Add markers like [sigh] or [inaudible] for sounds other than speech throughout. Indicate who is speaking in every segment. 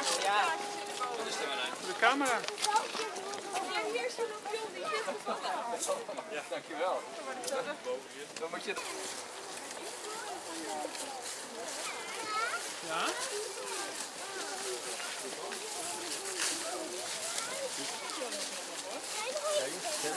Speaker 1: is is?
Speaker 2: Ja. Voor de camera.
Speaker 1: Is.
Speaker 3: Ja, dankjewel. Dan moet je het...
Speaker 2: Ja,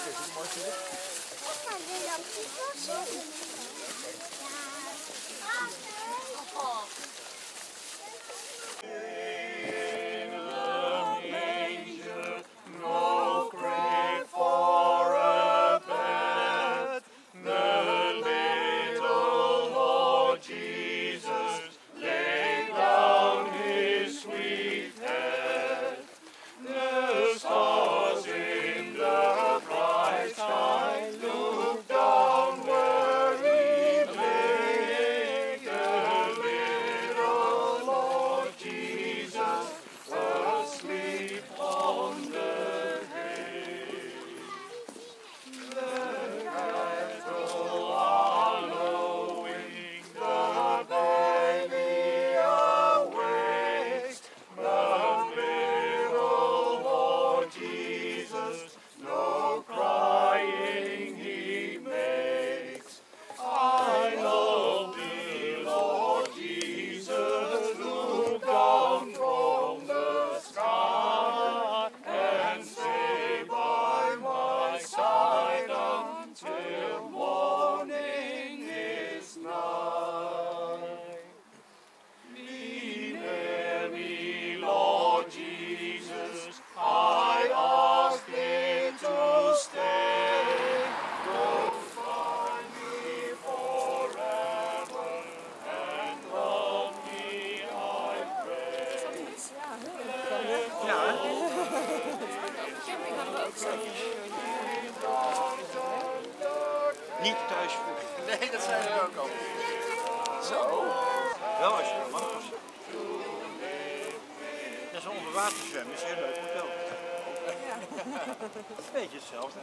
Speaker 2: Niet thuis voelen.
Speaker 3: Nee, dat zijn er ook al. Zo.
Speaker 2: Wel als je mag. Dat is een onderwaterzwemmen, is heel leuk. Wel. Een [laughs] beetje hetzelfde.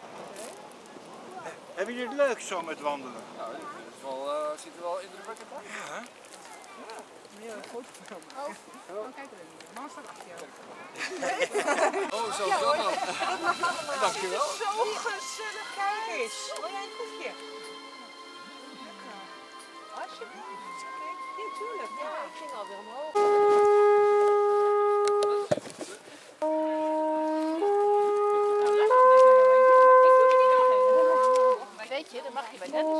Speaker 2: Hebben jullie het leuk zo met wandelen?
Speaker 3: Nou, dit is wel, eh, ziet er wel indrukwekkend uit.
Speaker 2: Ja, Heel goed.
Speaker 3: Oh, kijk erin. we niet. Man staat achter jou. Oh, zo ja, Dank je wel.
Speaker 4: Zo gezellig. Kijk eens. Wil jij een koekje? Alsjeblieft. Ja, tuurlijk. Ja, ik ging alweer omhoog. Weet je, dan mag je bij net